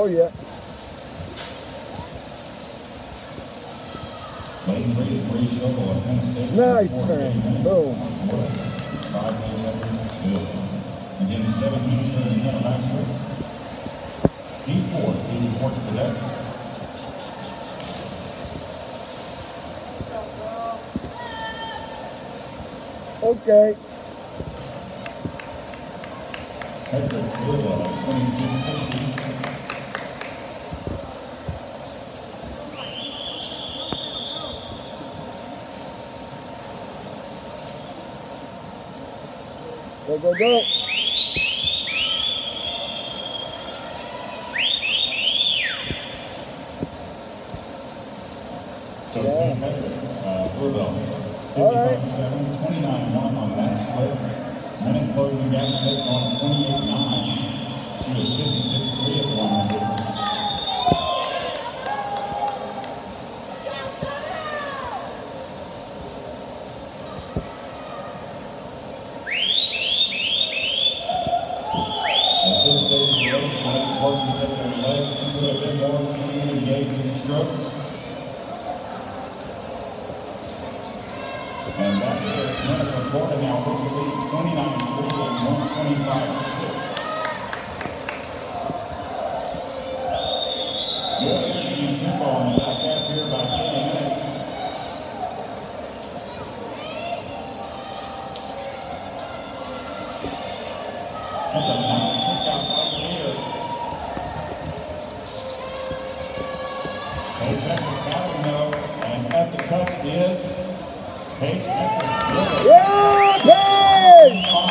Oh, yeah. Nice turn. Boom. Again, 17 turn, Hannah Baxter. D4 is important to the deck. Okay. Hetrick Bilba, 2660. Go, go, go. So yeah. Hetrick, uh, 55-7, right. 29-1 on that split. Then it closed the gap on 28 this stage race, the ladies working to their legs into it a bit more, keeping it engaged in stroke. And that is Monica Florida now with the lead, 29 3 and 125 6. Good energy and tempo on the back half here by Minnick. That's a nice Paige Eckert battling though, and at the touch is Paige Eckert. Yeah, Paige!